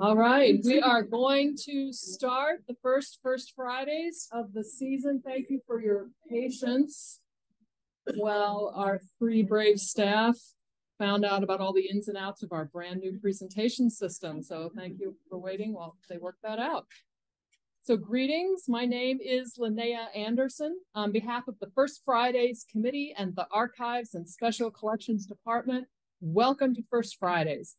All right, we are going to start the first First Fridays of the season. Thank you for your patience. Well, our three brave staff found out about all the ins and outs of our brand new presentation system. So thank you for waiting while they work that out. So greetings, my name is Linnea Anderson. On behalf of the First Fridays Committee and the Archives and Special Collections Department, welcome to First Fridays.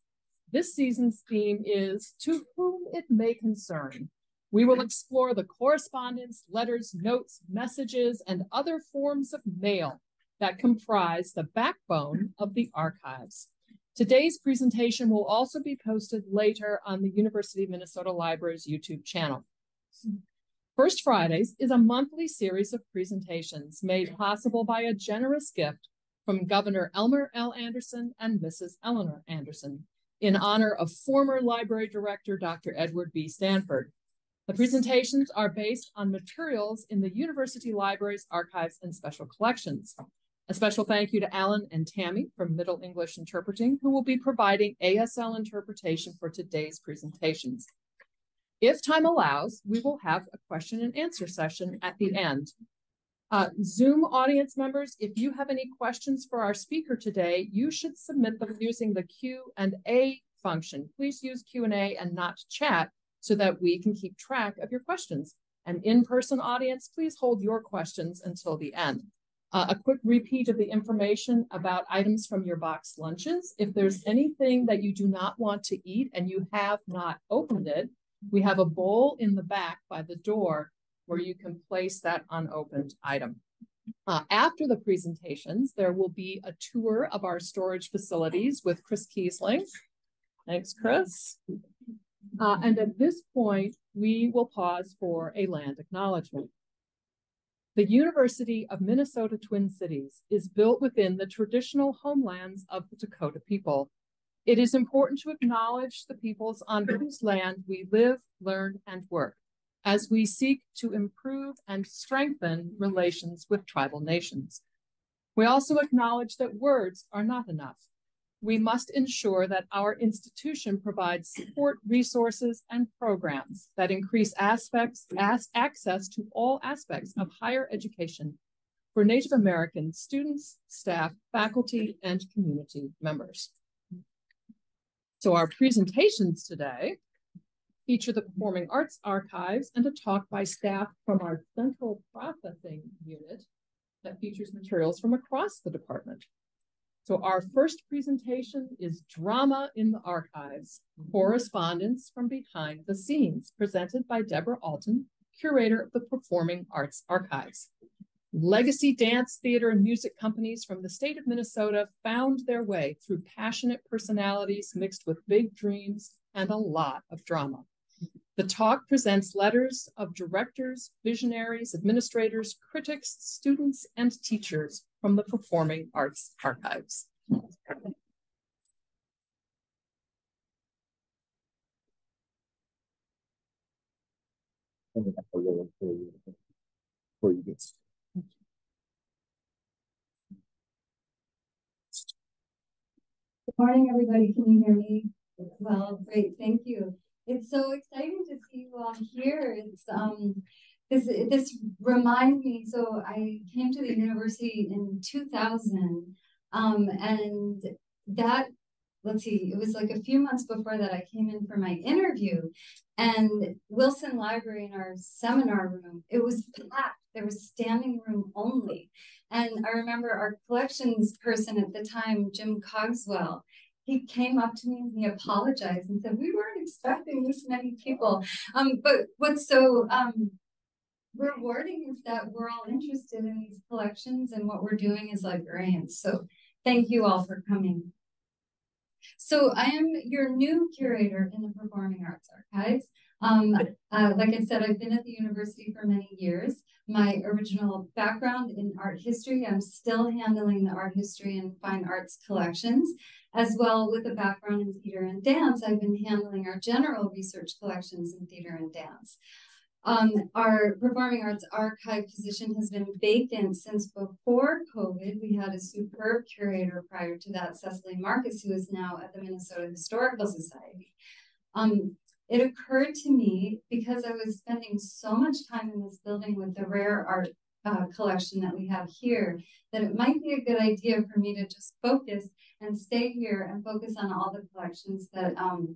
This season's theme is To Whom It May Concern. We will explore the correspondence, letters, notes, messages, and other forms of mail that comprise the backbone of the archives. Today's presentation will also be posted later on the University of Minnesota Library's YouTube channel. First Fridays is a monthly series of presentations made possible by a generous gift from Governor Elmer L. Andersen and Mrs. Eleanor Andersen in honor of former library director Dr. Edward B. Stanford. The presentations are based on materials in the University Library's archives and special collections. A special thank you to Alan and Tammy from Middle English Interpreting, who will be providing ASL interpretation for today's presentations. If time allows, we will have a question and answer session at the end. Uh, Zoom audience members, if you have any questions for our speaker today, you should submit them using the Q&A function. Please use Q&A and not chat so that we can keep track of your questions. And in-person audience, please hold your questions until the end. Uh, a quick repeat of the information about items from your box lunches. If there's anything that you do not want to eat and you have not opened it, we have a bowl in the back by the door where you can place that unopened item. Uh, after the presentations, there will be a tour of our storage facilities with Chris Kiesling. Thanks, Chris. Uh, and at this point, we will pause for a land acknowledgement. The University of Minnesota Twin Cities is built within the traditional homelands of the Dakota people it is important to acknowledge the peoples on whose land we live, learn, and work as we seek to improve and strengthen relations with tribal nations. We also acknowledge that words are not enough. We must ensure that our institution provides support resources and programs that increase aspects, as access to all aspects of higher education for Native American students, staff, faculty, and community members. So our presentations today feature the Performing Arts Archives and a talk by staff from our Central Processing Unit that features materials from across the department. So our first presentation is Drama in the Archives, Correspondence from Behind the Scenes, presented by Deborah Ultan, curator of the Performing Arts Archives. Legacy dance, theater, and music companies from the state of Minnesota found their way through passionate personalities mixed with big dreams and a lot of drama. The talk presents letters of directors, visionaries, administrators, critics, students, and teachers from the Performing Arts Archives. Before you get started. Good morning, everybody. Can you hear me? Well, great. Thank you. It's so exciting to see you all here. It's um, this this reminds me. So I came to the university in 2000, um, and that let's see, it was like a few months before that I came in for my interview, and Wilson Library in our seminar room, it was packed. There was standing room only. And I remember our collections person at the time, Jim Cogswell, he came up to me and he apologized and said, We weren't expecting this many people. Um, but what's so um, rewarding is that we're all interested in these collections and what we're doing as librarians. So thank you all for coming. So I am your new curator in the Performing Arts Archives. Um, uh, like I said, I've been at the university for many years. My original background in art history, I'm still handling the art history and fine arts collections, as well with a background in theater and dance. I've been handling our general research collections in theater and dance. Um, our Performing Arts Archive position has been vacant since before COVID. We had a superb curator prior to that, Cecily Marcus, who is now at the Minnesota Historical Society. Um, it occurred to me because I was spending so much time in this building with the rare art uh, collection that we have here, that it might be a good idea for me to just focus and stay here and focus on all the collections that um,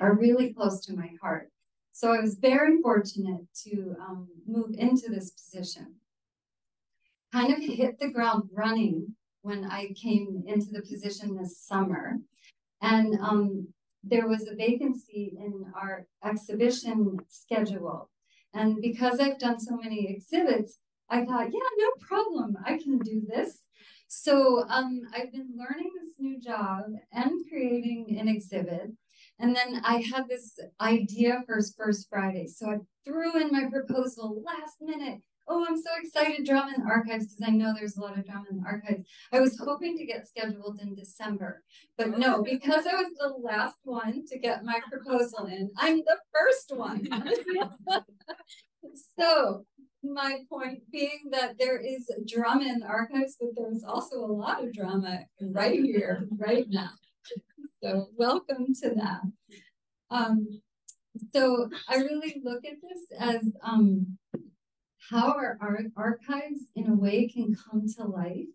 are really close to my heart. So I was very fortunate to um, move into this position. Kind of hit the ground running when I came into the position this summer. And um, there was a vacancy in our exhibition schedule. And because I've done so many exhibits, I thought, yeah, no problem. I can do this. So um, I've been learning this new job and creating an exhibit. And then I had this idea for First Friday. So I threw in my proposal last minute. Oh, I'm so excited, Drama in the Archives, because I know there's a lot of drama in the archives. I was hoping to get scheduled in December, but no, because I was the last one to get my proposal in, I'm the first one. so my point being that there is drama in the archives, but there's also a lot of drama right here, right now. So welcome to that. Um, so I really look at this as um, how our, our archives in a way can come to life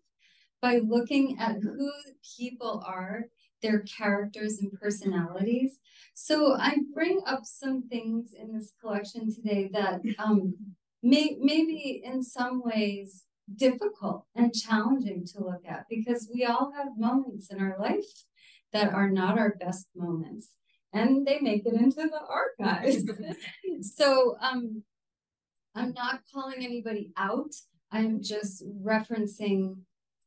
by looking at who people are, their characters and personalities. So I bring up some things in this collection today that um, may maybe in some ways difficult and challenging to look at because we all have moments in our life that are not our best moments and they make it into the archives. so um, I'm not calling anybody out. I'm just referencing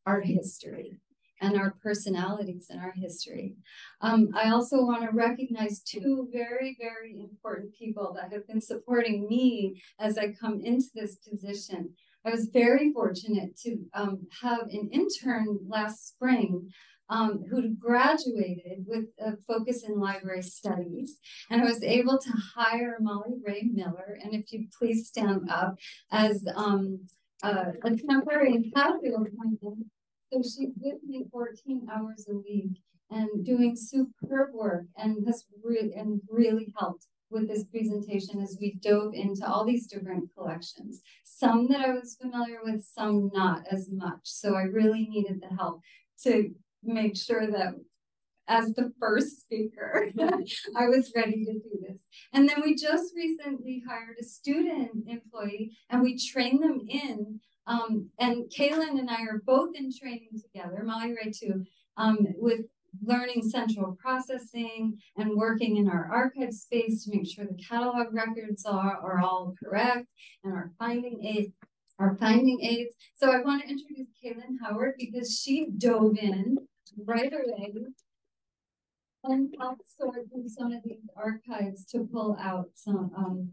art history and our personalities and our history. Um, I also want to recognize two very, very important people that have been supporting me as I come into this position. I was very fortunate to um, have an intern last spring um, who graduated with a focus in library studies. And I was able to hire Molly Ray Miller, and if you'd please stand up, as um, uh, a temporary casual appointment so she's with me 14 hours a week and doing superb work and has really and really helped with this presentation as we dove into all these different collections. Some that I was familiar with, some not as much. So I really needed the help to make sure that as the first speaker, I was ready to do this. And then we just recently hired a student employee and we trained them in um, and Kaylin and I are both in training together, Molly Ray too, um, with learning central processing and working in our archive space to make sure the catalog records are, are all correct and our finding aids our finding aids. So I want to introduce Kaylin Howard because she dove in right away and helped sort through some of these archives to pull out some um,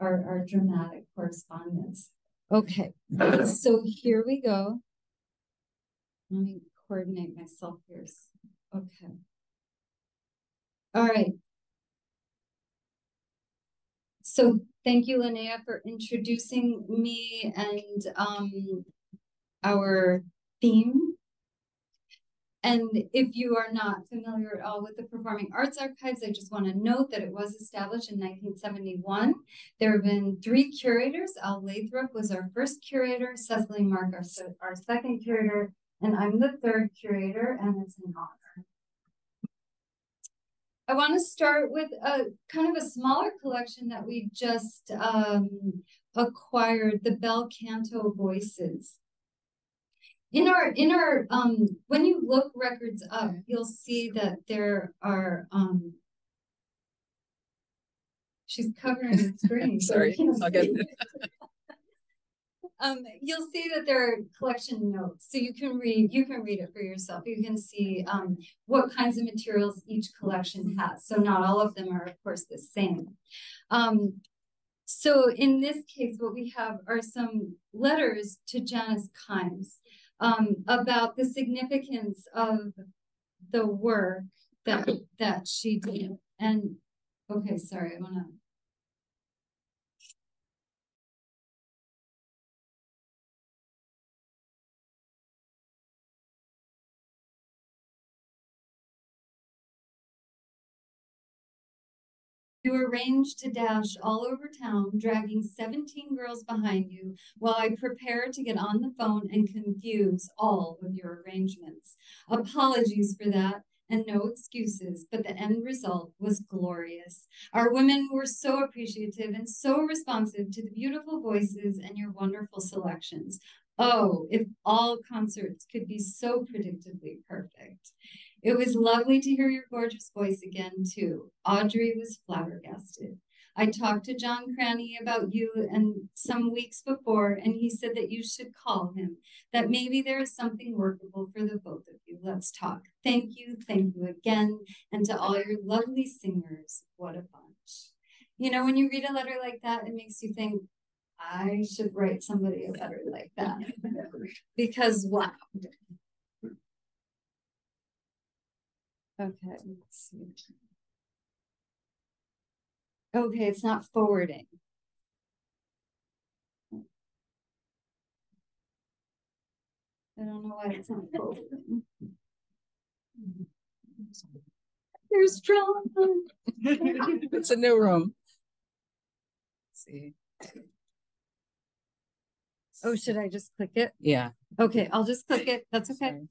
our, our dramatic correspondence. Okay, so here we go. Let me coordinate myself here. Okay. All right. So thank you, Linnea, for introducing me and um, our theme and if you are not familiar at all with the Performing Arts Archives, I just want to note that it was established in 1971. There have been three curators. Al Lathrop was our first curator, Cecily Mark, our, our second curator, and I'm the third curator, and it's an honor. I want to start with a kind of a smaller collection that we just um, acquired, the Bel Canto Voices in our in our um when you look records up you'll see that there are um she's covering the screen. Sorry. I'll get um you'll see that there are collection notes so you can read you can read it for yourself. You can see um what kinds of materials each collection has. So not all of them are of course the same. Um so in this case what we have are some letters to janice kimes um, about the significance of the work that that she did. And okay, sorry, I wanna. You arrange to dash all over town, dragging 17 girls behind you, while I prepare to get on the phone and confuse all of your arrangements. Apologies for that and no excuses, but the end result was glorious. Our women were so appreciative and so responsive to the beautiful voices and your wonderful selections. Oh, if all concerts could be so predictably perfect. It was lovely to hear your gorgeous voice again, too. Audrey was flabbergasted. I talked to John Cranny about you and some weeks before, and he said that you should call him, that maybe there is something workable for the both of you. Let's talk. Thank you, thank you again, and to all your lovely singers, what a bunch. You know, when you read a letter like that, it makes you think, I should write somebody a letter like that. because wow, Okay, let's see. Okay, it's not forwarding. I don't know why it's not forwarding. There's John. it's a new room. Let's see. Oh, should I just click it? Yeah. Okay, I'll just click it. That's okay. Sorry.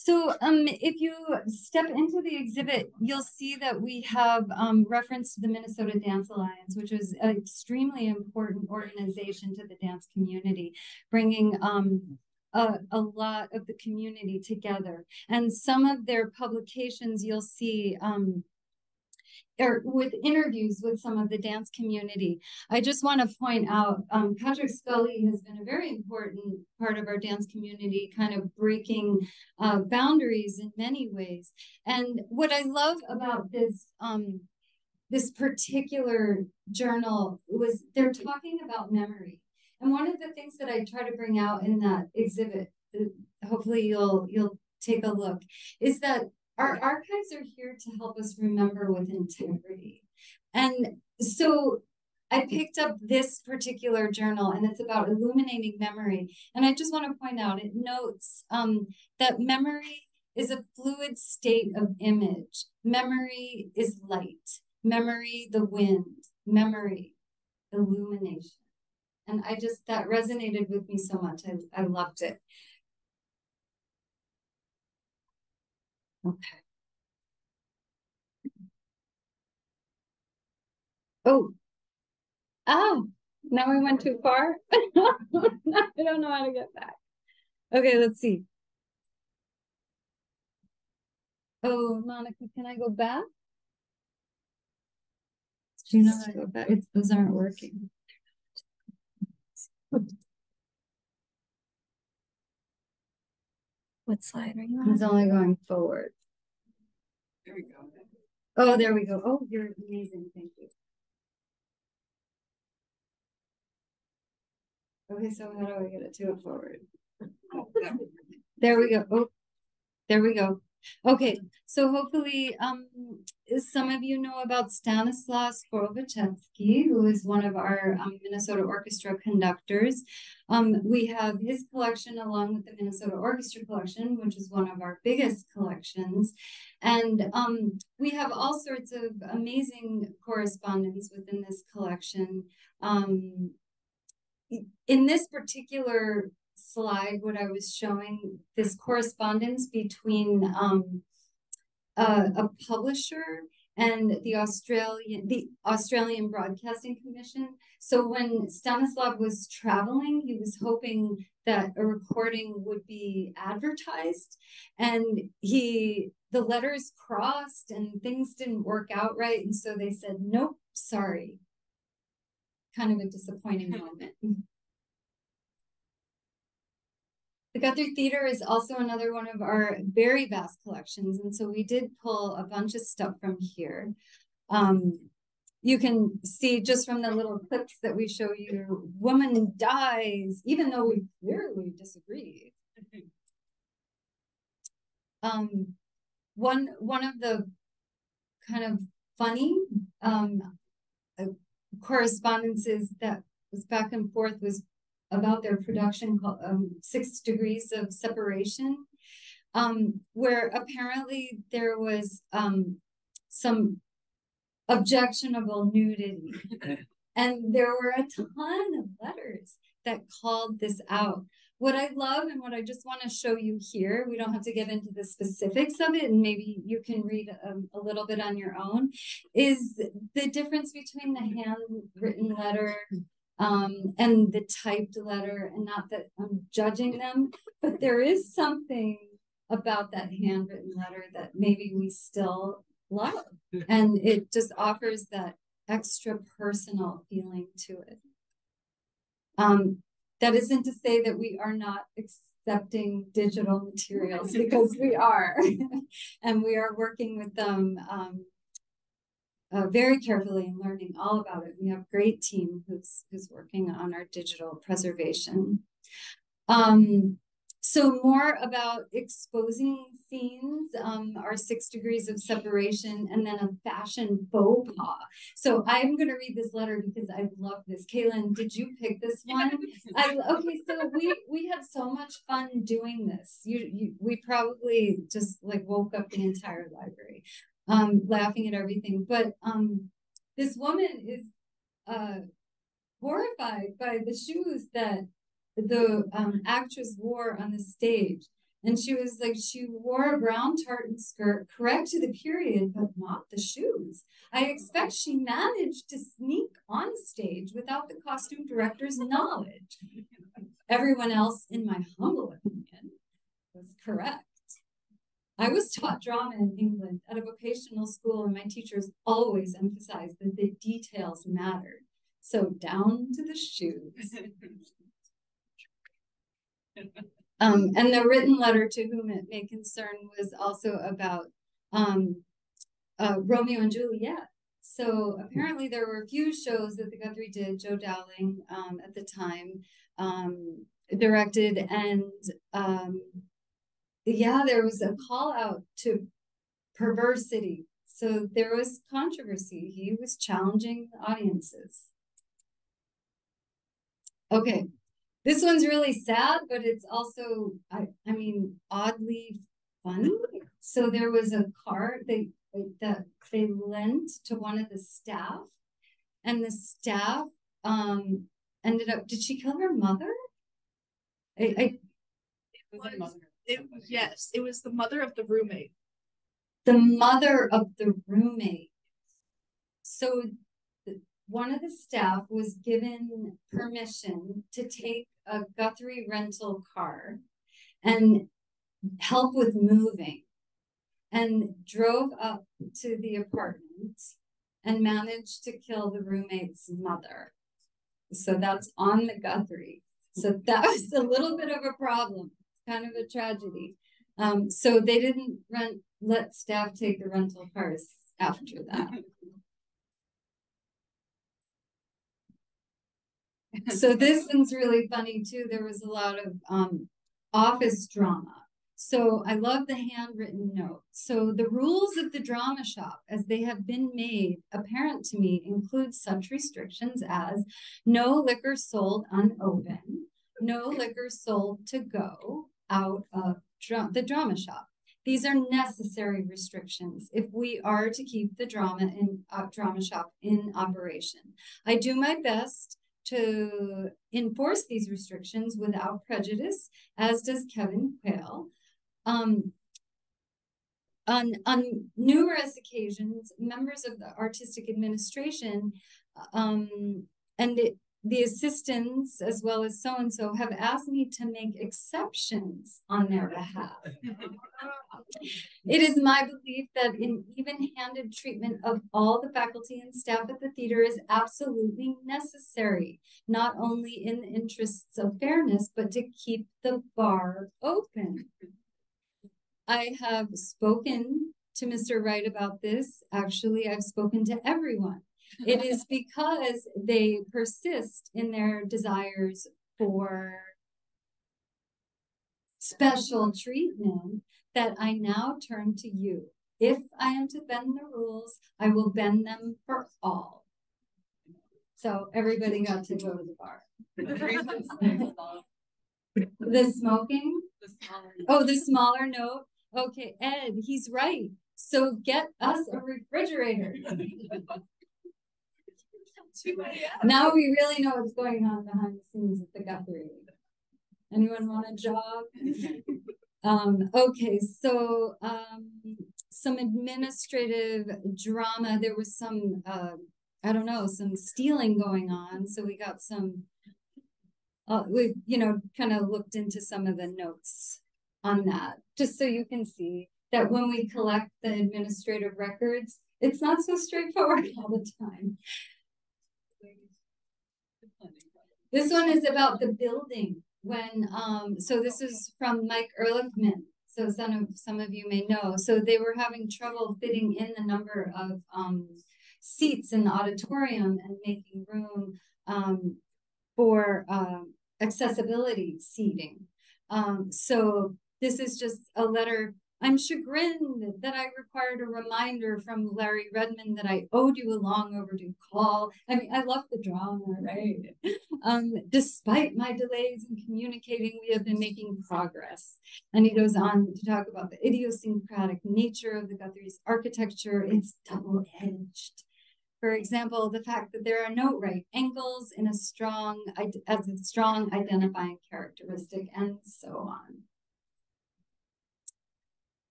So um, if you step into the exhibit, you'll see that we have um, reference to the Minnesota Dance Alliance, which is an extremely important organization to the dance community, bringing um, a, a, lot of the community together. And some of their publications you'll see um, or with interviews with some of the dance community. I just want to point out um, Patrick Scully has been a very important part of our dance community, kind of breaking uh, boundaries in many ways. And what I love about this um, this particular journal was they're talking about memory. And one of the things that I try to bring out in that exhibit, hopefully you'll you'll take a look, is that our archives are here to help us remember with integrity. And so I picked up this particular journal and it's about illuminating memory. And I just want to point out it notes um, that memory is a fluid state of image. Memory is light, memory, the wind, memory, illumination. And I just, that resonated with me so much. I, I loved it. Okay. Oh, oh, now we went too far. I don't know how to get back. Okay, let's see. Oh, Monica, can I go back? Do you know how to go back? It's those aren't working. What slide are you on? It's only going forward. There we go. Oh, there we go. Oh, you're amazing. Thank you. Okay, so how do I get it to it forward? Oh, there we go. Oh, there we go. Okay, so hopefully um, some of you know about Stanislaus Skrowaczewski, who is one of our um, Minnesota Orchestra conductors. Um, we have his collection along with the Minnesota Orchestra collection, which is one of our biggest collections. And um, we have all sorts of amazing correspondence within this collection. Um, in this particular slide, what I was showing, this correspondence between um, uh, a publisher and the Australian the Australian Broadcasting Commission. So when Stanislaw was traveling, he was hoping that a recording would be advertised, and he the letters crossed and things didn't work out right, and so they said, "Nope, sorry." Kind of a disappointing moment. The Guthrie Theater is also another one of our very vast collections. And so we did pull a bunch of stuff from here. Um, you can see just from the little clips that we show you, woman dies, even though we clearly disagree. um, one, one of the kind of funny um, uh, correspondences that was back and forth was about their production called um, Six Degrees of Separation, um, where apparently there was um, some objectionable nudity. and there were a ton of letters that called this out. What I love and what I just want to show you here, we don't have to get into the specifics of it, and maybe you can read a, um, a little bit on your own, is the difference between the handwritten letter um, and the typed letter, and not that I'm judging them, but there is something about that handwritten letter that maybe we still love. And it just offers that extra personal feeling to it. Um, that isn't to say that we are not accepting digital materials because we are. and we are working with them um, uh, very carefully and learning all about it. We have a great team who's who's working on our digital preservation. Um, so more about exposing scenes, um, our six degrees of separation, and then a fashion faux pas. So I'm going to read this letter because I love this. Kaylin, did you pick this one? I, okay, so we we had so much fun doing this. You, you we probably just like woke up the entire library um, laughing at everything. But um, this woman is uh, horrified by the shoes that the um, actress wore on the stage. And she was like, she wore a brown tartan skirt, correct to the period, but not the shoes. I expect she managed to sneak on stage without the costume director's knowledge. Everyone else, in my humble opinion, was correct. I was taught drama in England at a vocational school, and my teachers always emphasized that the details mattered. So down to the shoes. um, and the written letter to whom it may concern was also about um, uh, Romeo and Juliet. So apparently there were a few shows that the Guthrie did. Joe Dowling um, at the time um, directed, and um, yeah, there was a call out to perversity. So there was controversy. He was challenging audiences. Okay, this one's really sad, but it's also, I, I mean, oddly funny. So there was a card they that they lent to one of the staff, and the staff um ended up. Did she kill her mother? I, I it was, it, yes, it was the mother of the roommate. The mother of the roommate. So one of the staff was given permission to take a Guthrie rental car and help with moving and drove up to the apartment and managed to kill the roommate's mother. So that's on the Guthrie. So that was a little bit of a problem kind of a tragedy. Um, so they didn't rent let staff take the rental cars after that. so this one's really funny too. There was a lot of um, office drama. So I love the handwritten note. So the rules of the drama shop, as they have been made apparent to me, include such restrictions as no liquor sold unopened, no liquor sold to go, out of dra- the drama shop. These are necessary restrictions if we are to keep the drama in uh, drama shop in operation. I do my best to enforce these restrictions without prejudice, as does Kevin Quayle. Um, on, on numerous occasions, members of the artistic administration um, and it, the assistants as well as so and so have asked me to make exceptions on their behalf. it is my belief that an even handed treatment of all the faculty and staff at the theater is absolutely necessary, not only in the interests of fairness, but to keep the bar open. I have spoken to Mr. Wright about this. Actually, I've spoken to everyone it is because they persist in their desires for special treatment that I now turn to you. If I am to bend the rules, I will bend them for all. So everybody got to go to the bar. the smoking? Oh, the smaller note. Okay, Ed, he's right. So get us a refrigerator. now we really know what's going on behind the scenes at the Guthrie. Anyone want a job? um, okay, so um, some administrative drama. There was some, uh, I don't know, some stealing going on. So we got some, uh, we, you know, kind of looked into some of the notes on that, just so you can see that when we collect the administrative records, it's not so straightforward all the time. This one is about the building. When um, so this is from Mike Ehrlichman. So some of some of you may know. So they were having trouble fitting in the number of um, seats in the auditorium and making room um, for uh, accessibility seating. Um, so this is just a letter I'm chagrined that I required a reminder from Larry Redmond that I owed you a long overdue call. I mean, I love the drama, right? Um, despite my delays in communicating, we have been making progress. And he goes on to talk about the idiosyncratic nature of the Guthrie's architecture. It's double-edged. For example, the fact that there are no right angles in a strong as a strong identifying characteristic, and so on.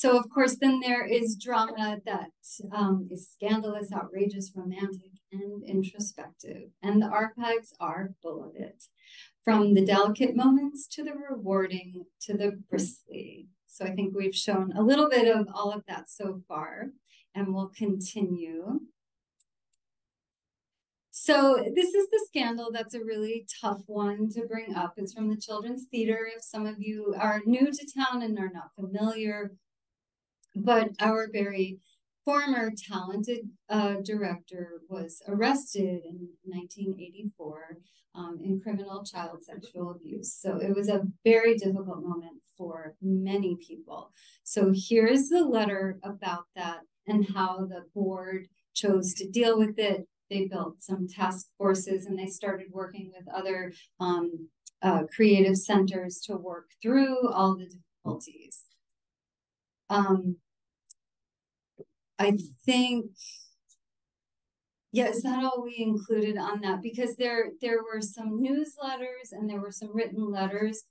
So, of course, then there is drama that um, is scandalous, outrageous, romantic, and introspective. And the archives are full of it, from the delicate moments to the rewarding to the bristly. So, I think we've shown a little bit of all of that so far, and we'll continue. So this is the scandal that's a really tough one to bring up. It's from the Children's Theater. If some of you are new to town and are not familiar, but our very former talented uh, director was arrested in 1984 um, in criminal child sexual abuse. So it was a very difficult moment for many people. So here's the letter about that and how the board chose to deal with it. They built some task forces and they started working with other um, uh, creative centers to work through all the difficulties. Um, I think yeah, is that all we included on that? Because there there were some newsletters and there were some written letters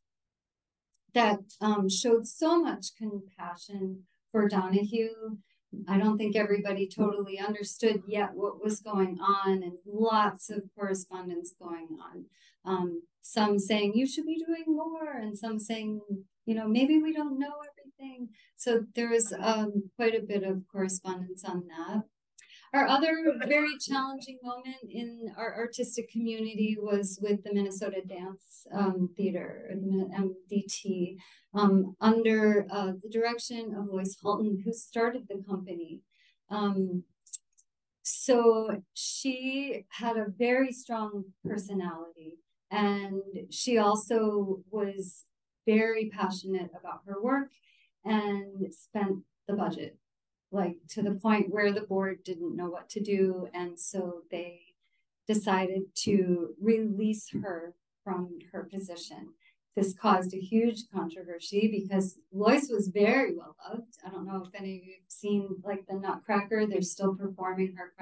that um, showed so much compassion for Donahue. I don't think everybody totally understood yet what was going on, and lots of correspondence going on. Um, some saying you should be doing more, and some saying, you know, maybe we don't know everything. So there was um, quite a bit of correspondence on that. Our other very challenging moment in our artistic community was with the Minnesota Dance um, Theater, MDT, um, under uh, the direction of Loyce Houlton, who started the company. Um, so she had a very strong personality, and she also was very passionate about her work and spent the budget like to the point where the board didn't know what to do and so they decided to release her from her position this caused a huge controversy because Loyce was very well loved. I don't know if any of you have seen like the Nutcracker. They're still performing her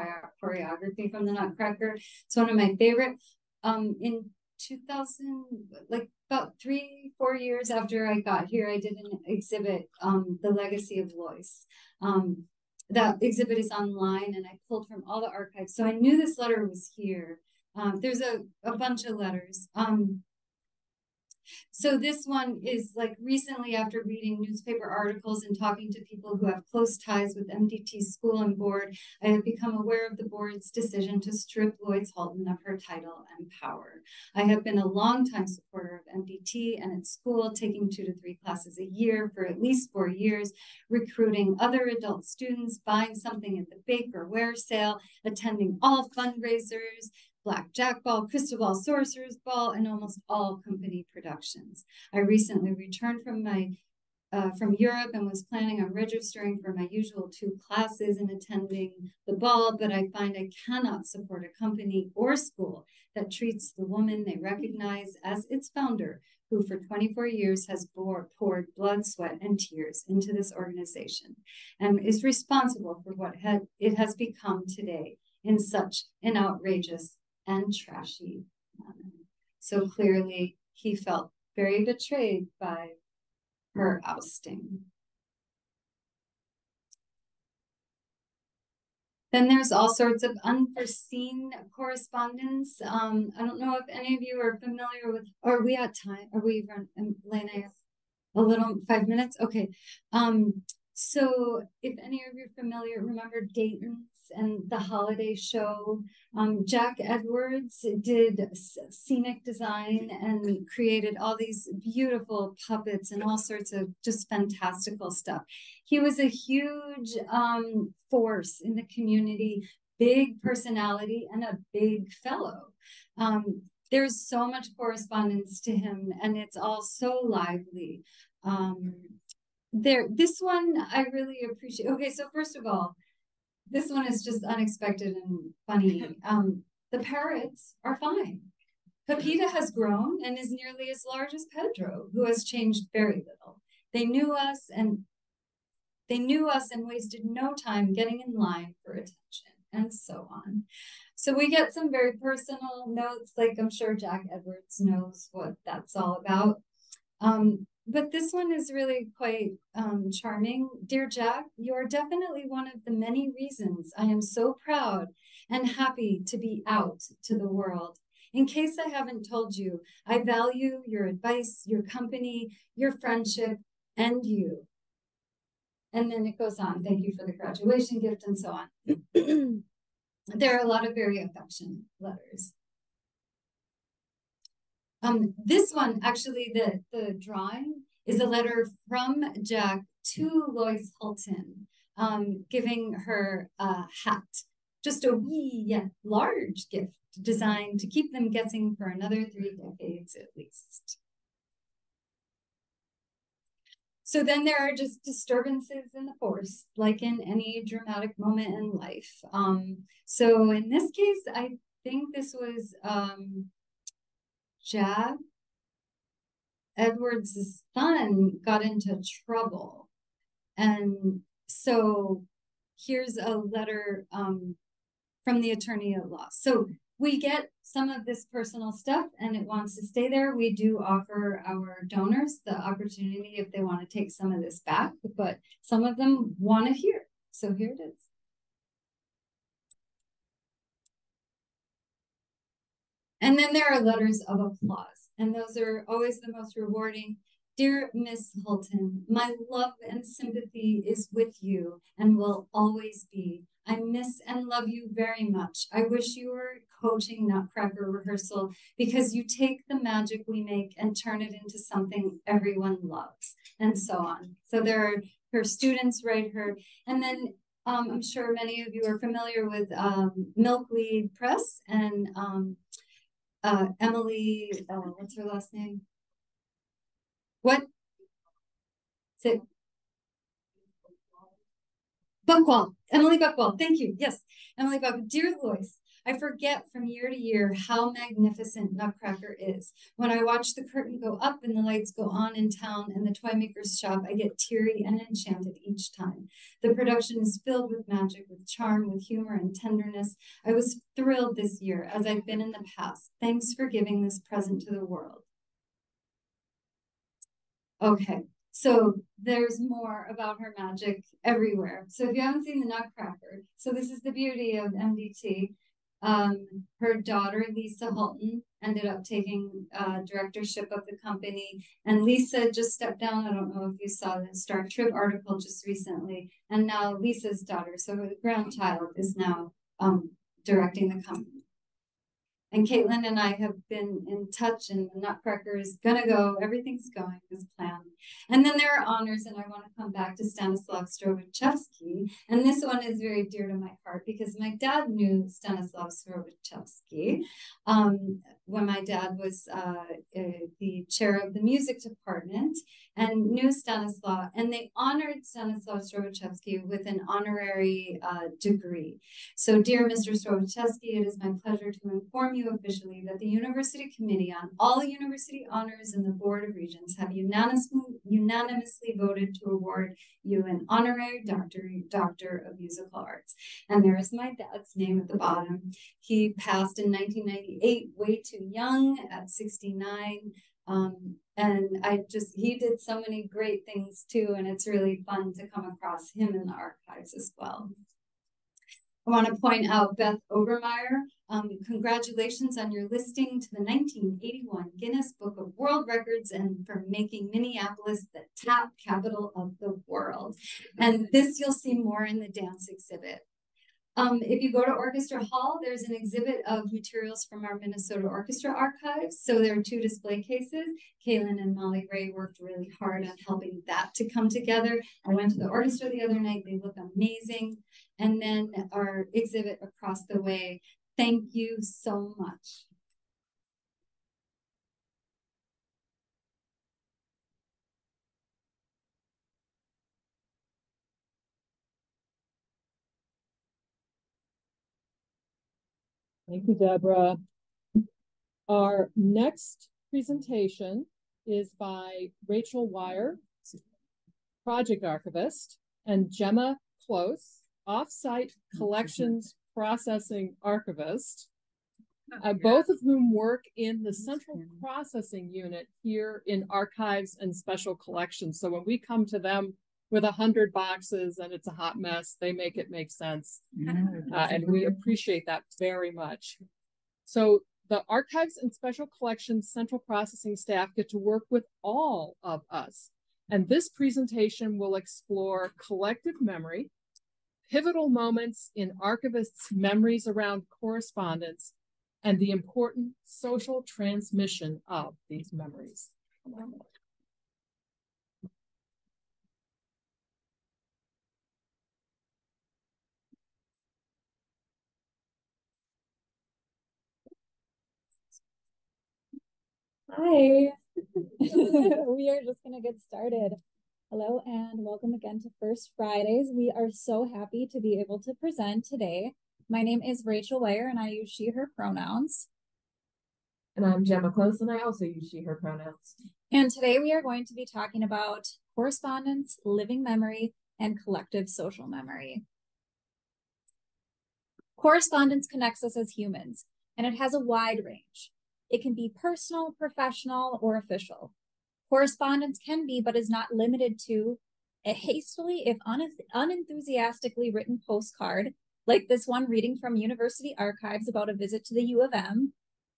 choreography from the Nutcracker. It's one of my favorite. Um, in 2000, like about three, four years after I got here, I did an exhibit, um, The Legacy of Loyce. Um, that exhibit is online and I pulled from all the archives. So I knew this letter was here. Um, there's a, a bunch of letters. Um, so this one is like recently after reading newspaper articles and talking to people who have close ties with MDT's school and board, I have become aware of the board's decision to strip Loyce Houlton of her title and power. I have been a longtime supporter of MDT and its school, taking two to three classes a year for at least four years, recruiting other adult students, buying something at the bake or wear sale, attending all fundraisers, Blackjack Ball, Crystal Ball, Sorcerer's Ball, and almost all company productions. I recently returned from my uh, from Europe and was planning on registering for my usual two classes and attending the ball, but I find I cannot support a company or school that treats the woman they recognize as its founder, who for 24 years has bore, poured blood, sweat, and tears into this organization and is responsible for what had, it has become today in such an outrageous and trashy. So clearly, he felt very betrayed by her ousting. Then there's all sorts of unforeseen correspondence. Um, I don't know if any of you are familiar with, are we at time? Are we run, um, Lena, a little, five minutes? Okay. Um, so if any of you are familiar, remember Dayton and the holiday show. Um, Jack Edwards did scenic design and created all these beautiful puppets and all sorts of just fantastical stuff. He was a huge um, force in the community, big personality, and a big fellow. Um, there's so much correspondence to him, and it's all so lively. Um, there, this one I really appreciate. Okay, so first of all, this one is just unexpected and funny. Um, the parrots are fine. Pepita has grown and is nearly as large as Pedro, who has changed very little. They knew us and they knew us and wasted no time getting in line for attention, and so on. So we get some very personal notes, like I'm sure Jack Edwards knows what that's all about. Um, but this one is really quite um, charming. Dear Jack, you are definitely one of the many reasons I am so proud and happy to be out to the world. In case I haven't told you, I value your advice, your company, your friendship, and you. And then it goes on. Thank you for the graduation gift and so on. there are a lot of very affectionate letters. Um, this one, actually, the, the drawing is a letter from Jack to Loyce Houlton, um, giving her a hat, just a wee yet large gift designed to keep them guessing for another three decades at least. So then there are just disturbances in the force, like in any dramatic moment in life. Um, so in this case, I think this was um, Jack Edward's son got into trouble. And so here's a letter um, from the attorney at law. So we get some of this personal stuff and it wants to stay there. We do offer our donors the opportunity if they want to take some of this back, but some of them want to hear. So here it is. And then there are letters of applause, and those are always the most rewarding. Dear Miss Houlton, my love and sympathy is with you and will always be. I miss and love you very much. I wish you were coaching Nutcracker rehearsal because you take the magic we make and turn it into something everyone loves, and so on. So there are her students write her, and then um, I'm sure many of you are familiar with um, Milkweed Press and um, uh, Emily, uh, what's her last name? What? Say. Buchwald, Emily Buchwald. Thank you. Yes, Emily Buchwald. Dear Loyce, I forget from year to year how magnificent Nutcracker is. When I watch the curtain go up and the lights go on in town and the toy maker's shop, I get teary and enchanted each time. The production is filled with magic, with charm, with humor and tenderness. I was thrilled this year, as I've been in the past. Thanks for giving this present to the world. Okay, so there's more about her magic everywhere. So if you haven't seen the Nutcracker, so this is the beauty of MDT. Um, her daughter, Lisa Houlton, ended up taking uh, directorship of the company. And Lisa just stepped down. I don't know if you saw the Star Trib article just recently. And now Lisa's daughter, so her grandchild, is now um, directing the company. And Caitlin and I have been in touch, and the Nutcracker is gonna go. Everything's going as planned. And then there are honors, and I want to come back to Stanislaw Skrowaczewski. And this one is very dear to my heart because my dad knew Stanislaw Skrowaczewski. Um, when my dad was uh, uh, the chair of the music department and knew Stanislaw, and they honored Stanislaw Skrowaczewski with an honorary uh, degree. So, dear Mr. Skrowaczewski, it is my pleasure to inform you officially that the University Committee on all university honors and the Board of Regents have unanimously, unanimously voted to award you an honorary doctor, doctor of musical arts. And there is my dad's name at the bottom. He passed in 1998, way too young at 69. Um, and I just, he did so many great things too, and it's really fun to come across him in the archives as well. I want to point out Beth Obermeyer. Um, congratulations on your listing to the 1981 Guinness Book of World Records and for making Minneapolis the tap capital of the world. And this you'll see more in the dance exhibit. Um, if you go to Orchestra Hall, there's an exhibit of materials from our Minnesota Orchestra archives. So there are two display cases. Kaylin and Molly Ray worked really hard on helping that to come together. I went to the orchestra the other night. They look amazing. And then our exhibit across the way. Thank you so much. Thank you, Deborah. Our next presentation is by Rachel Weiher, project archivist, and Jemma Kloss, offsite collections processing archivist, uh, both of whom work in the central processing unit here in archives and special collections. So when we come to them with a hundred boxes and it's a hot mess. They make it make sense. Uh, and we appreciate that very much. So the archives and special collections central processing staff get to work with all of us. And this presentation will explore collective memory, pivotal moments in archivists' memories around correspondence, and the important social transmission of these memories. Hi. we are just going to get started. Hello and welcome again to First Fridays. We are so happy to be able to present today. My name is Rachel Weiher and I use she, her pronouns. And I'm Jemma Kloss and I also use she, her pronouns. And today we are going to be talking about correspondence, living memory, and collective social memory. Correspondence connects us as humans, and it has a wide range. It can be personal, professional, or official. Correspondence can be, but is not limited to, a hastily, if unenthusiastically written postcard, like this one reading from university archives about a visit to the U of M.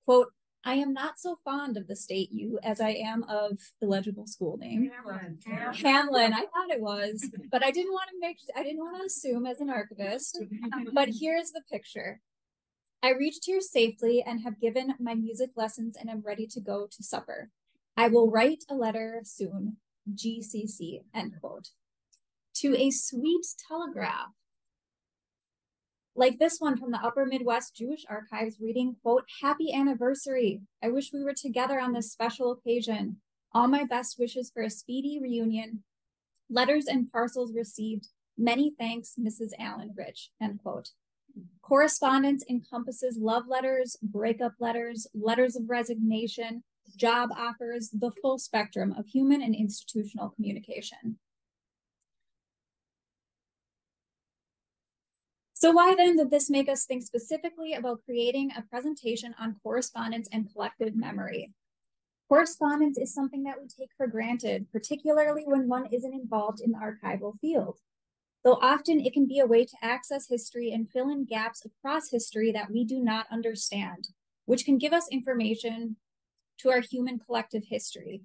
Quote, I am not so fond of the state U as I am of the legible school name. Hamlin. Hamlin. I thought it was, but I didn't want to make I didn't want to assume as an archivist. But here's the picture. I reached here safely and have given my music lessons and am ready to go to supper. I will write a letter soon. GCC, end quote. To a sweet telegraph. Like this one from the Upper Midwest Jewish Archives reading, quote, Happy anniversary. I wish we were together on this special occasion. All my best wishes for a speedy reunion. Letters and parcels received. Many thanks, Mrs. Allen Rich, end quote. Correspondence encompasses love letters, breakup letters, letters of resignation, job offers, the full spectrum of human and institutional communication. So why then did this make us think specifically about creating a presentation on correspondence and collective memory? Correspondence is something that we take for granted, particularly when one isn't involved in the archival field though often it can be a way to access history and fill in gaps across history that we do not understand, which can give us information to our human collective history.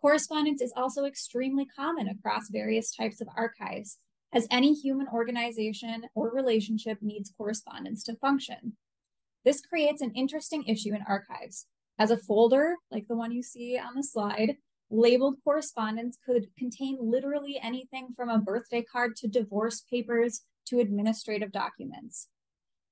Correspondence is also extremely common across various types of archives, as any human organization or relationship needs correspondence to function. This creates an interesting issue in archives, as a folder, like the one you see on the slide, Labeled correspondence could contain literally anything from a birthday card to divorce papers to administrative documents.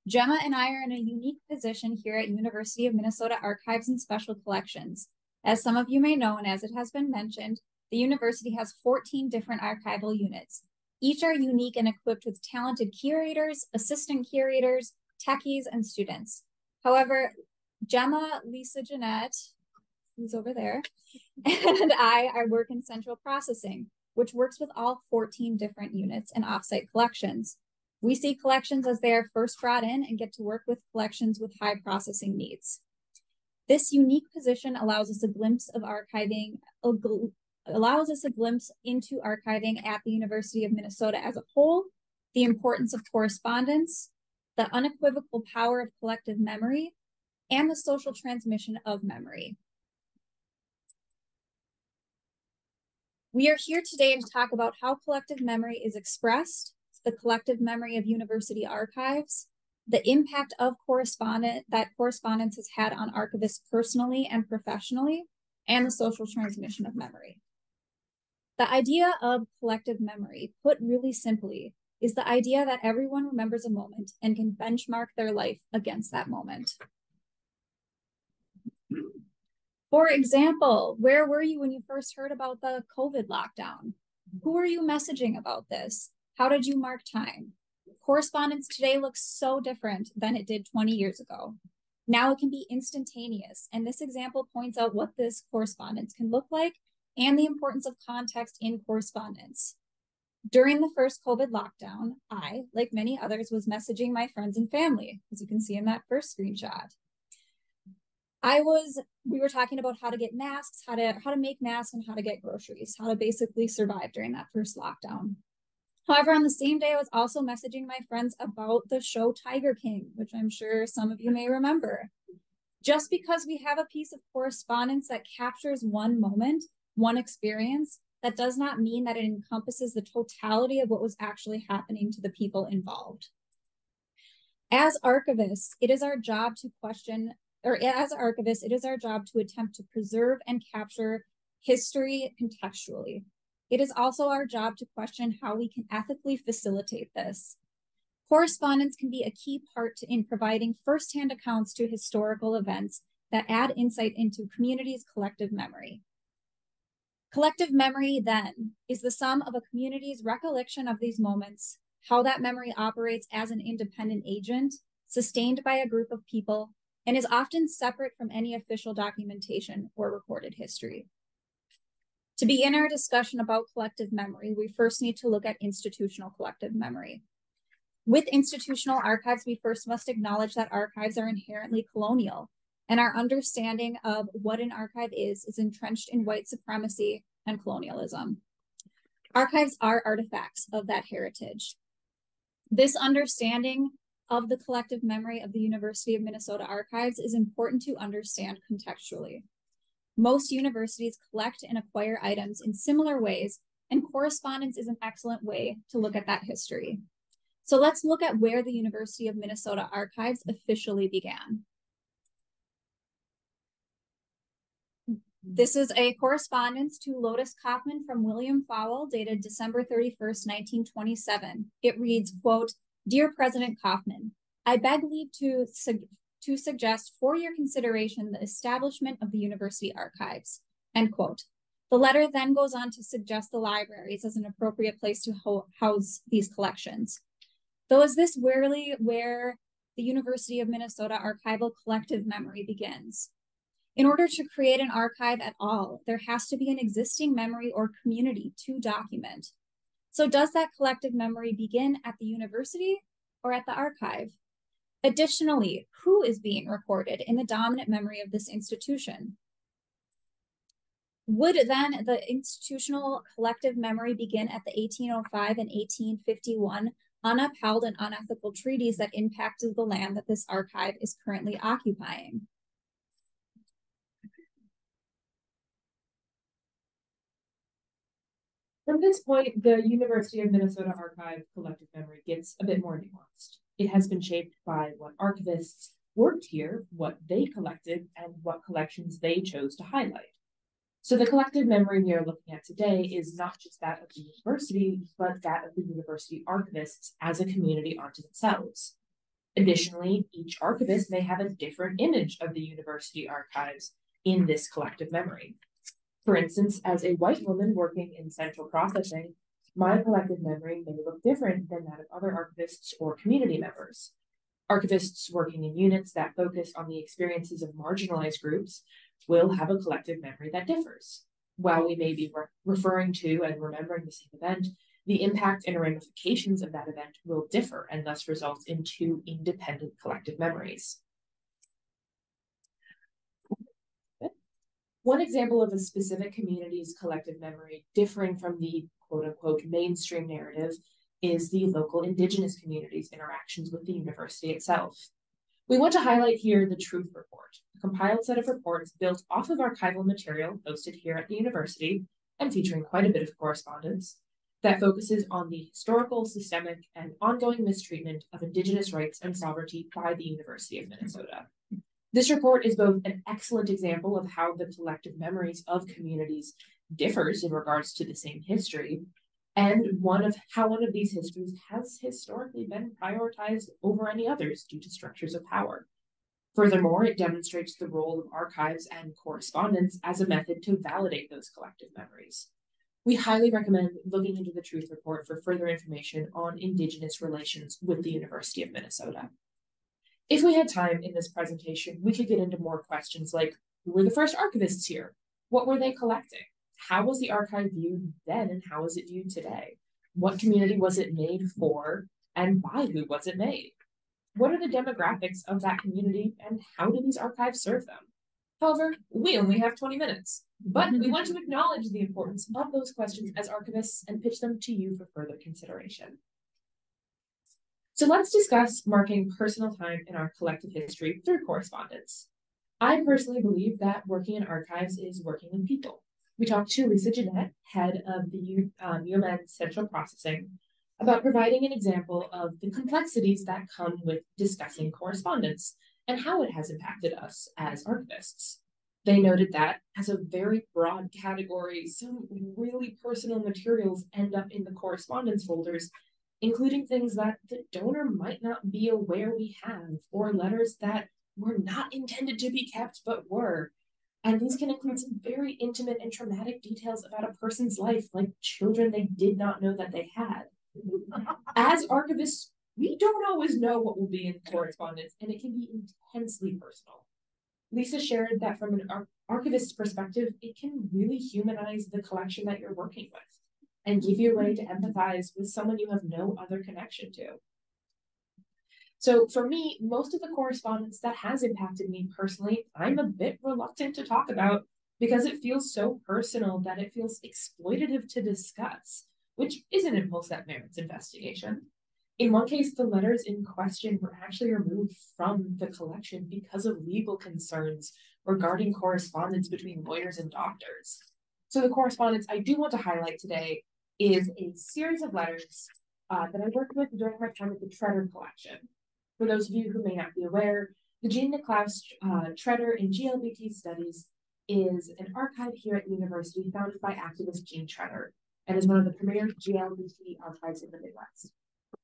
Jemma and I are in a unique position here at University of Minnesota Archives and Special Collections. As some of you may know, and as it has been mentioned, the university has 14 different archival units. Each are unique and equipped with talented curators, assistant curators, techies, and students. However, Jemma, Lisa Jeanette, who's over there, and I, I work in central processing, which works with all 14 different units and offsite collections. We see collections as they are first brought in and get to work with collections with high processing needs. This unique position allows us a glimpse of archiving, allows us a glimpse into archiving at the University of Minnesota as a whole, the importance of correspondence, the unequivocal power of collective memory, and the social transmission of memory. We are here today to talk about how collective memory is expressed, the collective memory of university archives, the impact of correspondent that correspondence has had on archivists personally and professionally, and the social transmission of memory. The idea of collective memory, put really simply, is the idea that everyone remembers a moment and can benchmark their life against that moment. For example, where were you when you first heard about the COVID lockdown? Mm-hmm. Who are you messaging about this? How did you mark time? Correspondence today looks so different than it did 20 years ago. Now it can be instantaneous, and this example points out what this correspondence can look like and the importance of context in correspondence. During the first COVID lockdown, I, like many others, was messaging my friends and family, as you can see in that first screenshot. I was, we were talking about how to get masks, how to how to make masks and how to get groceries, how to basically survive during that first lockdown. However, on the same day, I was also messaging my friends about the show Tiger King, which I'm sure some of you may remember. Just because we have a piece of correspondence that captures one moment, one experience, that does not mean that it encompasses the totality of what was actually happening to the people involved. As archivists, it is our job to question or as archivists, it is our job to attempt to preserve and capture history contextually. It is also our job to question how we can ethically facilitate this. Correspondence can be a key part in providing firsthand accounts to historical events that add insight into communities' collective memory. Collective memory, then, is the sum of a community's recollection of these moments, how that memory operates as an independent agent, sustained by a group of people, and is often separate from any official documentation or recorded history. To begin our discussion about collective memory, we first need to look at institutional collective memory. With institutional archives, we first must acknowledge that archives are inherently colonial, and our understanding of what an archive is is entrenched in white supremacy and colonialism. Archives are artifacts of that heritage. This understanding of the collective memory of the University of Minnesota archives is important to understand contextually. Most universities collect and acquire items in similar ways, and correspondence is an excellent way to look at that history. So let's look at where the University of Minnesota archives officially began. This is a correspondence to Lotus Coffman from William Fowle dated December 31st, 1927. It reads, quote, Dear President Coffman, I beg leave to, su to suggest for your consideration the establishment of the university archives, end quote. The letter then goes on to suggest the libraries as an appropriate place to ho house these collections. Though is this really where the University of Minnesota archival collective memory begins. In order to create an archive at all, there has to be an existing memory or community to document. So does that collective memory begin at the university or at the archive? Additionally, who is being recorded in the dominant memory of this institution? Would then the institutional collective memory begin at the 1805 and 1851 unupheld and unethical treaties that impacted the land that this archive is currently occupying? From this point, the University of Minnesota Archive collective memory gets a bit more nuanced. It has been shaped by what archivists worked here, what they collected, and what collections they chose to highlight. So the collective memory we are looking at today is not just that of the university, but that of the university archivists as a community unto themselves. Additionally, each archivist may have a different image of the university archives in this collective memory. For instance, as a white woman working in central processing, my collective memory may look different than that of other archivists or community members. Archivists working in units that focus on the experiences of marginalized groups will have a collective memory that differs. While we may be re referring to and remembering the same event, the impact and ramifications of that event will differ and thus result in two independent collective memories. One example of a specific community's collective memory differing from the quote unquote mainstream narrative is the local indigenous community's interactions with the university itself. We want to highlight here the Truth Report, a compiled set of reports built off of archival material hosted here at the university and featuring quite a bit of correspondence that focuses on the historical, systemic, and ongoing mistreatment of Indigenous rights and sovereignty by the University of Minnesota. This report is both an excellent example of how the collective memories of communities differs in regards to the same history, and one of how one of these histories has historically been prioritized over any others due to structures of power. Furthermore, it demonstrates the role of archives and correspondence as a method to validate those collective memories. We highly recommend looking into the Truth Report for further information on Indigenous relations with the University of Minnesota. If we had time in this presentation, we could get into more questions like, who were the first archivists here? What were they collecting? How was the archive viewed then and how is it viewed today? What community was it made for and by who was it made? What are the demographics of that community and how do these archives serve them? However, we only have 20 minutes, but we want to acknowledge the importance of those questions as archivists and pitch them to you for further consideration. So let's discuss marking personal time in our collective history through correspondence. I personally believe that working in archives is working with people. We talked to Lisa Jeanette, head of the um, UMN Central Processing, about providing an example of the complexities that come with discussing correspondence and how it has impacted us as archivists. They noted that, as a very broad category, some really personal materials end up in the correspondence folders including things that the donor might not be aware we have, or letters that were not intended to be kept but were. And these can include some very intimate and traumatic details about a person's life, like children they did not know that they had. As archivists, we don't always know what will be in correspondence, and it can be intensely personal. Lisa shared that from an ar- archivist's perspective, it can really humanize the collection that you're working with and give you a way to empathize with someone you have no other connection to. So for me, most of the correspondence that has impacted me personally, I'm a bit reluctant to talk about because it feels so personal that it feels exploitative to discuss, which is an impulse that merits investigation. In one case, the letters in question were actually removed from the collection because of legal concerns regarding correspondence between lawyers and doctors. So the correspondence I do want to highlight today is a series of letters uh, that I worked with during my time at the Tretter Collection. For those of you who may not be aware, the Jean Nickolaus uh, Tretter in GLBT Studies is an archive here at the university founded by activist Jean Tretter and is one of the premier GLBT archives in the Midwest.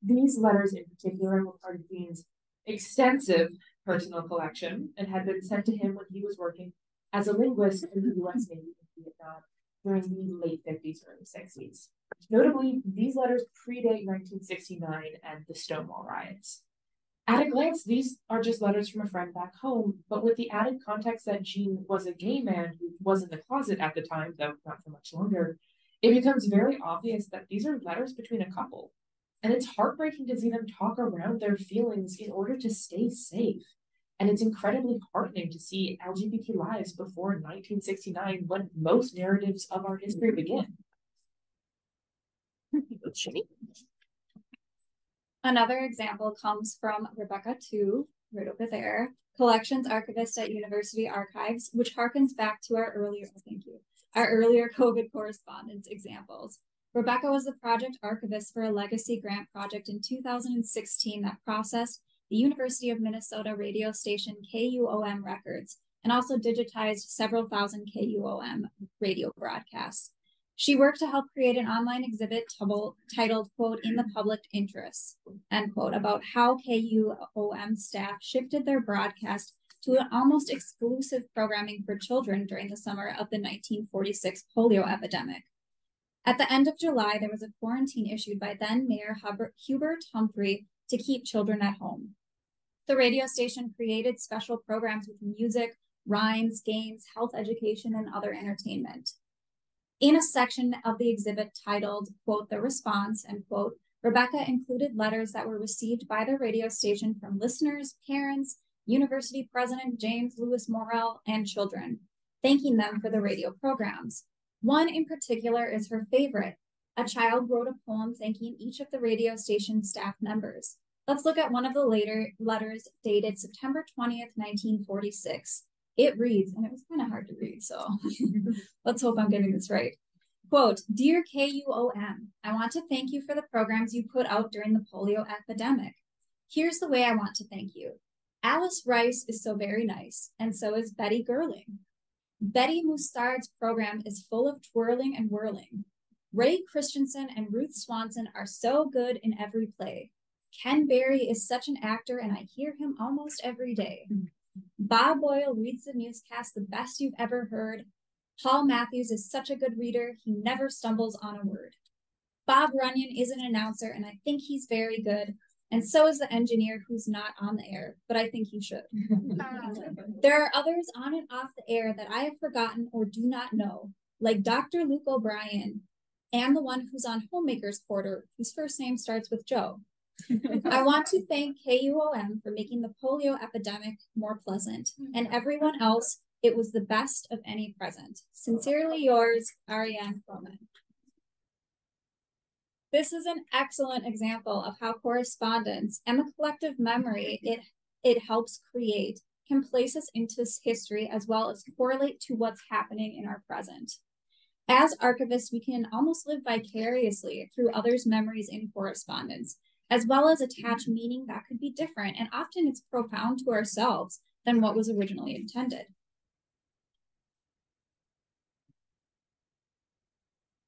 These letters in particular were part of Jean's extensive personal collection and had been sent to him when he was working as a linguist in the US Navy in Vietnam during the late 50s, early 60s. Notably, these letters predate 1969 and the Stonewall riots. At a glance, these are just letters from a friend back home, but with the added context that Jean was a gay man who was in the closet at the time, though not for much longer, it becomes very obvious that these are letters between a couple. And it's heartbreaking to see them talk around their feelings in order to stay safe. And it's incredibly heartening to see LGBT lives before 1969 when most narratives of our history begin. Another example comes from Rebecca Tu, right over there, collections archivist at University Archives, which harkens back to our earlier, thank you, our earlier COVID correspondence examples. Rebecca was the project archivist for a legacy grant project in 2016 that processed the University of Minnesota radio station KUOM records and also digitized several thousand KUOM radio broadcasts. She worked to help create an online exhibit titled, quote, In the Public Interest, end quote, about how KUOM staff shifted their broadcast to an almost exclusive programming for children during the summer of the 1946 polio epidemic. At the end of July, there was a quarantine issued by then Mayor Hubert Humphrey to keep children at home. The radio station created special programs with music, rhymes, games, health education, and other entertainment. In a section of the exhibit titled, quote, The Response, end quote, Rebecca included letters that were received by the radio station from listeners, parents, University President James Lewis Morrill, and children, thanking them for the radio programs. One in particular is her favorite. A child wrote a poem thanking each of the radio station staff members. Let's look at one of the later letters dated September 20th, 1946. It reads, and it was kind of hard to read, so let's hope I'm getting this right. Quote, Dear KUOM, I want to thank you for the programs you put out during the polio epidemic. Here's the way I want to thank you. Alice Rice is so very nice, and so is Betty Gerling. Betty Mustard's program is full of twirling and whirling. Ray Christensen and Ruth Swanson are so good in every play. Ken Barry is such an actor, and I hear him almost every day. Bob Boyle reads the newscast the best you've ever heard. Paul Matthews is such a good reader, he never stumbles on a word. Bob Runyon is an announcer, and I think he's very good. And so is the engineer who's not on the air, but I think he should. there are others on and off the air that I have forgotten or do not know, like Dr. Luke O'Brien and the one who's on Homemaker's Quarter, whose first name starts with Joe. I want to thank KUOM for making the polio epidemic more pleasant, mm-hmm. and everyone else, it was the best of any present. Sincerely yours, Ariane Croman. This is an excellent example of how correspondence and the collective memory it, it helps create can place us into history as well as correlate to what's happening in our present. As archivists, we can almost live vicariously through others' memories in correspondence, as well as attach mm-hmm. meaning that could be different, and often it's profound to ourselves than what was originally intended.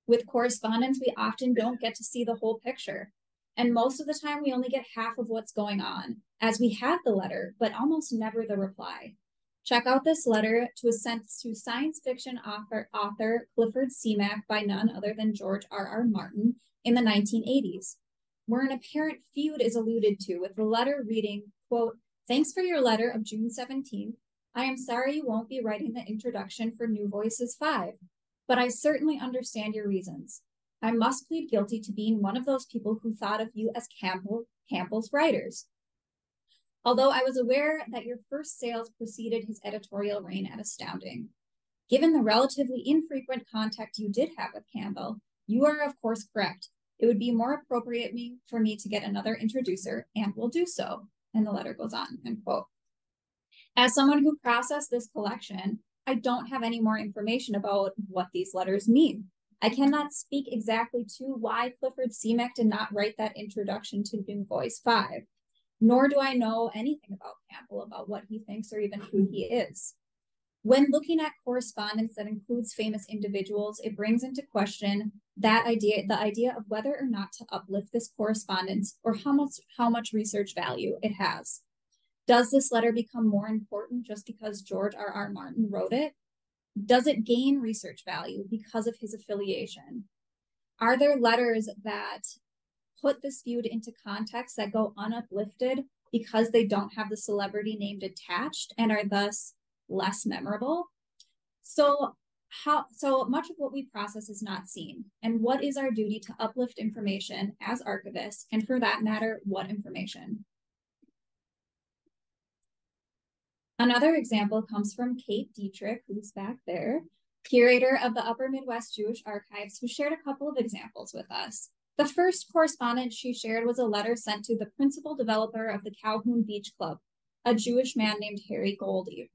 With correspondence, we often don't get to see the whole picture. And most of the time, we only get half of what's going on, as we have the letter, but almost never the reply. Check out this letter to a sent to science fiction author, author Clifford Simak by none other than George R. R. Martin in the 1980s, where an apparent feud is alluded to, with the letter reading, quote, Thanks for your letter of June 17th. I am sorry you won't be writing the introduction for New Voices 5 but I certainly understand your reasons. I must plead guilty to being one of those people who thought of you as Campbell, Campbell's writers. Although I was aware that your first sales preceded his editorial reign at Astounding. Given the relatively infrequent contact you did have with Campbell, you are of course correct. It would be more appropriate me, for me to get another introducer and will do so. And the letter goes on, end quote. As someone who processed this collection, I don't have any more information about what these letters mean. I cannot speak exactly to why Clifford Simak did not write that introduction to New Voice 5, nor do I know anything about Campbell, about what he thinks or even who he is. When looking at correspondence that includes famous individuals, it brings into question that idea, the idea of whether or not to uplift this correspondence or how much, how much research value it has. Does this letter become more important just because George R. R. Martin wrote it? Does it gain research value because of his affiliation? Are there letters that put this feud into context that go unuplifted because they don't have the celebrity named attached and are thus less memorable? So how so much of what we process is not seen and what is our duty to uplift information as archivists and for that matter what information Another example comes from Kate Dietrick, who's back there, curator of the Upper Midwest Jewish Archives, who shared a couple of examples with us. The first correspondence she shared was a letter sent to the principal developer of the Calhoun Beach Club, a Jewish man named Harry Goldie.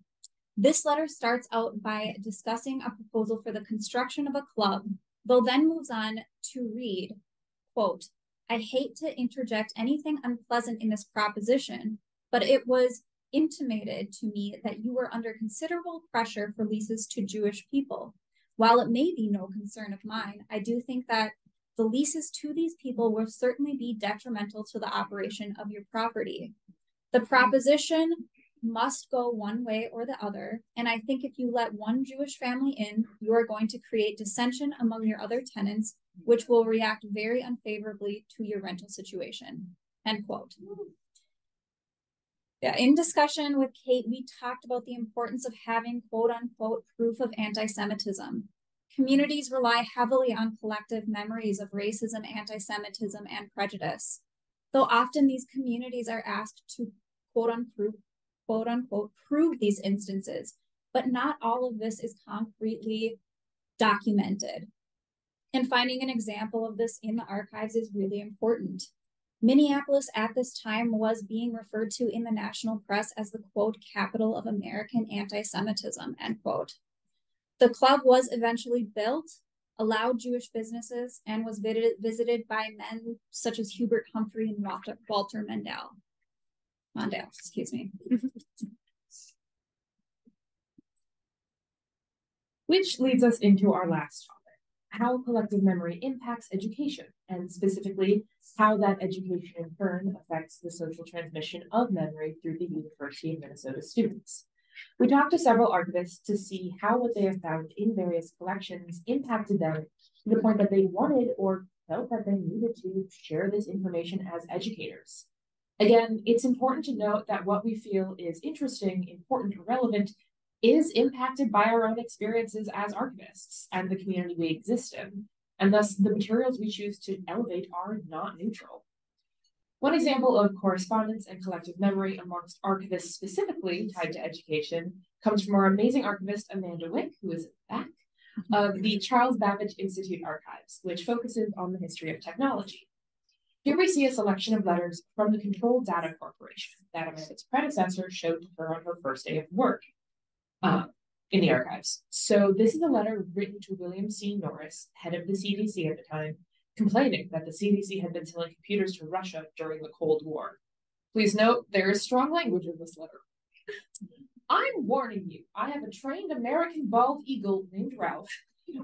This letter starts out by discussing a proposal for the construction of a club, though then moves on to read, quote, I hate to interject anything unpleasant in this proposition, but it was intimated to me that you were under considerable pressure for leases to Jewish people. While it may be no concern of mine, I do think that the leases to these people will certainly be detrimental to the operation of your property. The proposition must go one way or the other. And I think if you let one Jewish family in, you are going to create dissension among your other tenants, which will react very unfavorably to your rental situation. End quote. Yeah, in discussion with Kate, we talked about the importance of having quote unquote proof of anti Semitism. Communities rely heavily on collective memories of racism, anti Semitism, and prejudice. Though often these communities are asked to quote unquote, quote unquote prove these instances, but not all of this is concretely documented. And finding an example of this in the archives is really important. Minneapolis at this time was being referred to in the national press as the quote capital of American anti Semitism, end quote. The club was eventually built, allowed Jewish businesses, and was visited by men such as Hubert Humphrey and Walter, Mendel. Mondale, excuse me. Which leads us into our last topic how collective memory impacts education, and specifically how that education in turn affects the social transmission of memory through the University of Minnesota students. We talked to several archivists to see how what they have found in various collections impacted them to the point that they wanted or felt that they needed to share this information as educators. Again, it's important to note that what we feel is interesting, important, or relevant is impacted by our own experiences as archivists and the community we exist in, and thus the materials we choose to elevate are not neutral. One example of correspondence and collective memory amongst archivists specifically tied to education comes from our amazing archivist Amanda Wick, who is back, of the Charles Babbage Institute Archives, which focuses on the history of technology. Here we see a selection of letters from the Control Data Corporation that Amanda's predecessor showed to her on her first day of work uh, in the archives. So this is a letter written to William C. Norris, head of the CDC at the time, complaining that the CDC had been selling computers to Russia during the Cold War. Please note there is strong language in this letter. I'm warning you, I have a trained American bald eagle named Ralph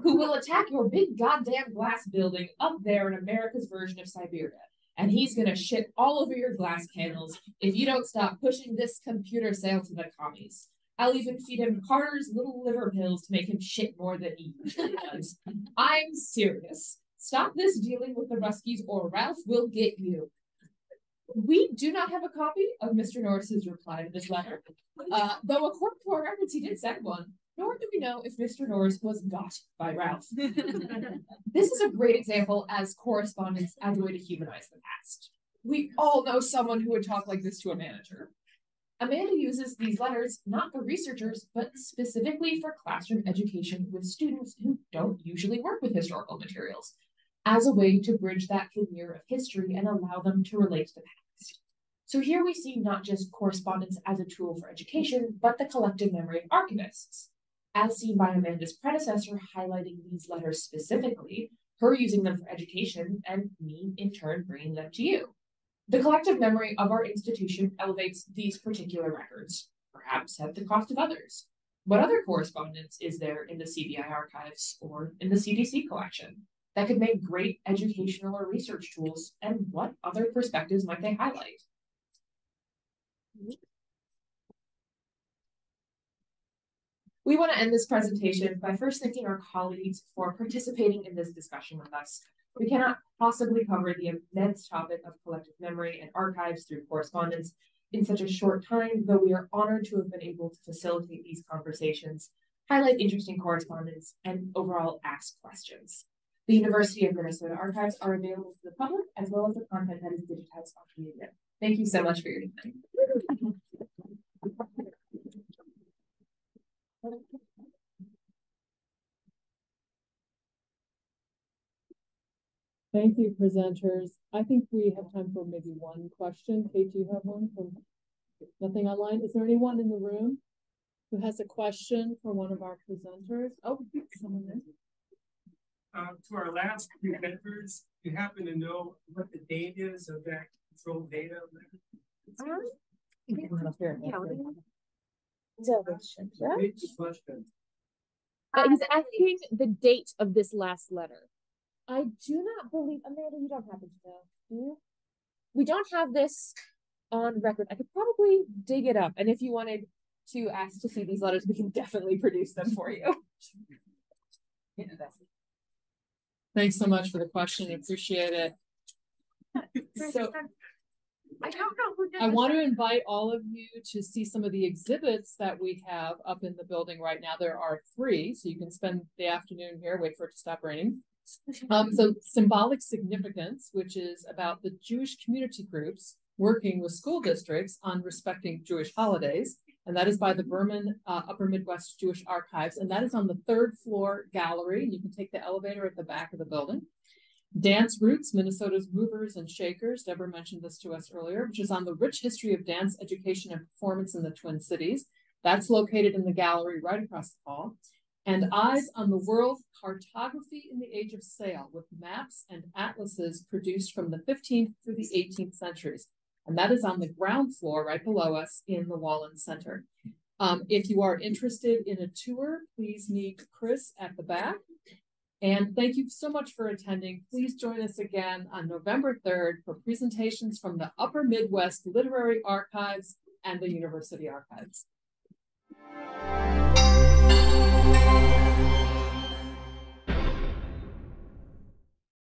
who will attack your big goddamn glass building up there in America's version of Siberia and he's gonna shit all over your glass panels if you don't stop pushing this computer sale to the commies. I'll even feed him Carter's little liver pills to make him shit more than he does. I'm serious. Stop this dealing with the Ruskies or Ralph will get you. We do not have a copy of Mr. Norris's reply to this letter, uh, though according to our records, he did send one nor do we know if Mr. Norris was got by Ralph. this is a great example as correspondence as a way to humanize the past. We all know someone who would talk like this to a manager. Amanda uses these letters not for researchers, but specifically for classroom education with students who don't usually work with historical materials, as a way to bridge that veneer of history and allow them to relate to the past. So here we see not just correspondence as a tool for education, but the collective memory of archivists, as seen by Amanda's predecessor highlighting these letters specifically, her using them for education, and me in turn bringing them to you. The collective memory of our institution elevates these particular records, perhaps at the cost of others. What other correspondence is there in the CBI archives or in the CDC collection that could make great educational or research tools, and what other perspectives might they highlight? We want to end this presentation by first thanking our colleagues for participating in this discussion with us. We cannot possibly cover the immense topic of collective memory and archives through correspondence in such a short time, though we are honored to have been able to facilitate these conversations, highlight interesting correspondence, and overall ask questions. The University of Minnesota archives are available to the public as well as the content that is digitized on the media. Thank you so much for your time. Thank you, presenters. I think we have time for maybe one question. Kate, do you have one from nothing online? Is there anyone in the room who has a question for one of our presenters? Oh, someone there. Uh, to our last presenters, do you happen to know what the date is of that control data? Yeah, Question. But he's asking the date of this last letter. I do not believe Amanda, you don't happen to know, do you? We don't have this on record. I could probably dig it up. And if you wanted to ask to see these letters, we can definitely produce them for you. Thanks so much for the question. Appreciate it. So I don't know who I want to invite all of you to see some of the exhibits that we have up in the building right now. There are three, so you can spend the afternoon here, wait for it to stop raining. Um, so symbolic significance, which is about the Jewish community groups working with school districts on respecting Jewish holidays. And that is by the Berman uh, Upper Midwest Jewish Archives. And that is on the third floor gallery. You can take the elevator at the back of the building. Dance Roots, Minnesota's Movers and Shakers. Deborah mentioned this to us earlier, which is on the rich history of dance education and performance in the Twin Cities. That's located in the gallery right across the hall. And Eyes on the World Cartography in the Age of Sail with maps and atlases produced from the 15th through the 18th centuries. And that is on the ground floor right below us in the Wallen Center. Um, if you are interested in a tour, please meet Chris at the back. And thank you so much for attending. Please join us again on November 3rd for presentations from the Upper Midwest Literary Archives and the University Archives.